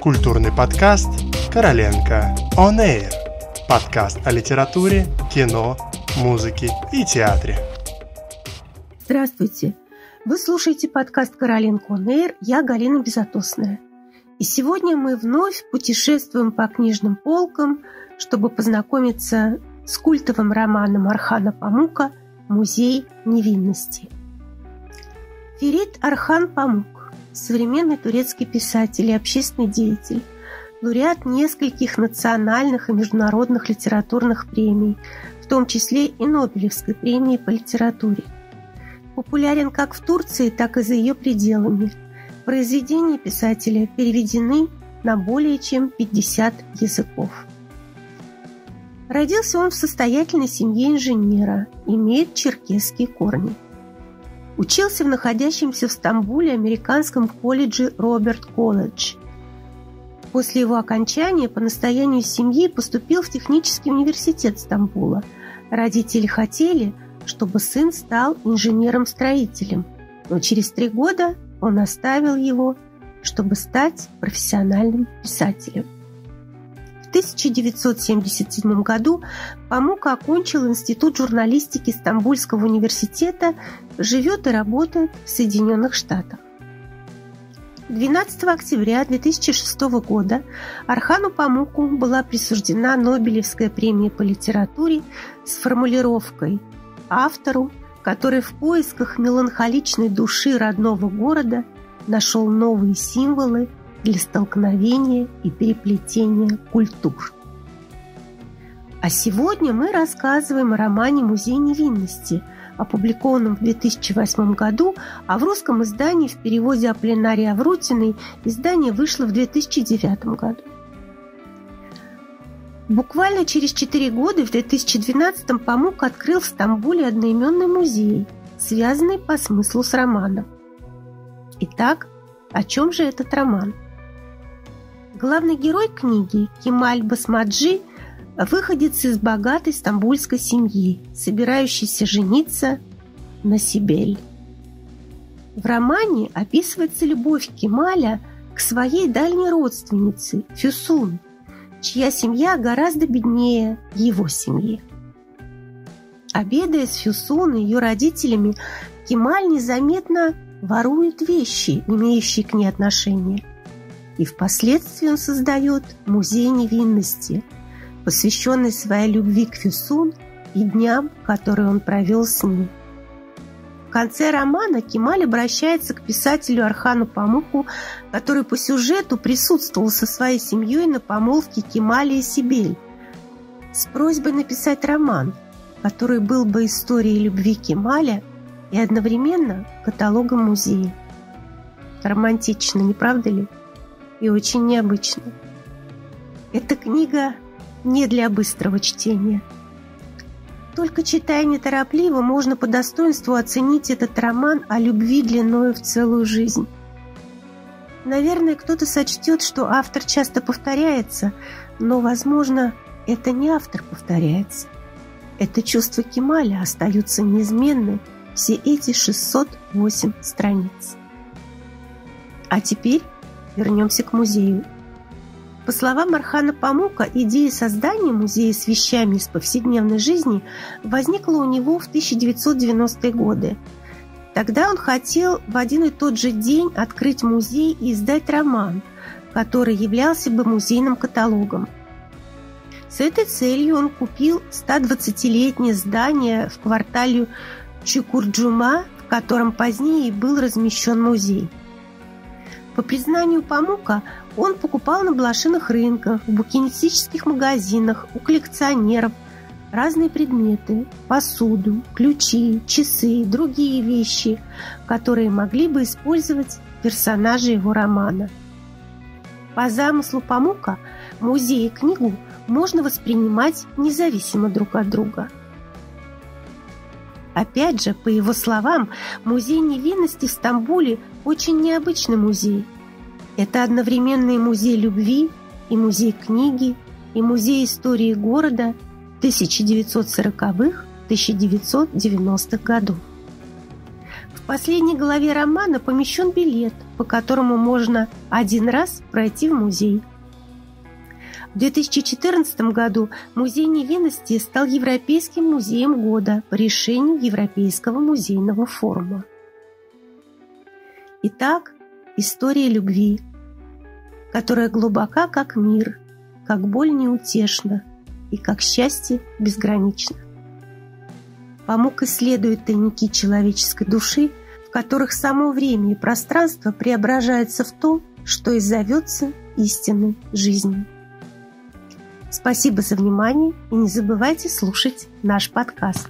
Культурный подкаст «Короленко On Air». Подкаст о литературе, кино, музыке и театре. Здравствуйте! Вы слушаете подкаст «Короленко On Air». Я Галина Безотосная. И сегодня мы вновь путешествуем по книжным полкам, чтобы познакомиться с культовым романом Архана Памука «Музей невинности». Ферит Архан Памук современный турецкий писатель и общественный деятель, лауреат нескольких национальных и международных литературных премий, в том числе и Нобелевской премии по литературе. Популярен как в Турции, так и за ее пределами. Произведения писателя переведены на более чем 50 языков. Родился он в состоятельной семье инженера, имеет черкесские корни – Учился в находящемся в Стамбуле американском колледже Роберт Колледж. После его окончания по настоянию семьи поступил в технический университет Стамбула. Родители хотели, чтобы сын стал инженером-строителем, но через три года он оставил его, чтобы стать профессиональным писателем. 1977 году Памука окончил Институт журналистики Стамбульского университета, живет и работает в Соединенных Штатах. 12 октября 2006 года Архану Памуку была присуждена Нобелевская премия по литературе с формулировкой «Автору, который в поисках меланхоличной души родного города нашел новые символы для столкновения и переплетения культур. А сегодня мы рассказываем о романе «Музей невинности», опубликованном в 2008 году, а в русском издании в переводе Аполлинарии Аврутиной издание вышло в 2009 году. Буквально через 4 года, в 2012-м, Памук открыл в Стамбуле одноименный музей, связанный по смыслу с романом. Итак, о чем же этот роман? Главный герой книги Кемаль Басмаджи выходец из богатой стамбульской семьи, собирающийся жениться на Сибель. В романе описывается любовь Кемаля к своей дальней родственнице Фюсун, чья семья гораздо беднее его семьи. Обедая с Фюсун и ее родителями, Кемаль незаметно ворует вещи, имеющие к ней отношение и впоследствии он создает музей невинности, посвященный своей любви к Фюсун и дням, которые он провел с ним. В конце романа Кемаль обращается к писателю Архану Памуку, который по сюжету присутствовал со своей семьей на помолвке Кемали и Сибель, с просьбой написать роман, который был бы историей любви Кемаля и одновременно каталогом музея. Романтично, не правда ли? И очень необычно. Эта книга не для быстрого чтения. Только читая неторопливо, можно по достоинству оценить этот роман о любви длиною в целую жизнь. Наверное, кто-то сочтет, что автор часто повторяется, но, возможно, это не автор повторяется. Это чувства Кемаля остаются неизменны все эти 608 страниц. А теперь вернемся к музею. По словам Архана Памука, идея создания музея с вещами из повседневной жизни возникла у него в 1990-е годы. Тогда он хотел в один и тот же день открыть музей и издать роман, который являлся бы музейным каталогом. С этой целью он купил 120-летнее здание в квартале Чукурджума, в котором позднее был размещен музей – по признанию Памука, он покупал на блошиных рынках, в букинистических магазинах, у коллекционеров разные предметы, посуду, ключи, часы, другие вещи, которые могли бы использовать персонажи его романа. По замыслу Памука музей и книгу можно воспринимать независимо друг от друга. Опять же, по его словам, музей невинности в Стамбуле очень необычный музей. Это одновременно и музей любви, и музей книги, и музей истории города 1940-х, 1990-х годов. В последней главе романа помещен билет, по которому можно один раз пройти в музей. В 2014 году Музей невинности стал Европейским музеем года по решению Европейского музейного форума. Итак, история любви, которая глубока, как мир, как боль неутешна и как счастье безгранично. Помог исследовать тайники человеческой души, в которых само время и пространство преображаются в то, что и зовется истинной жизнью. Спасибо за внимание и не забывайте слушать наш подкаст.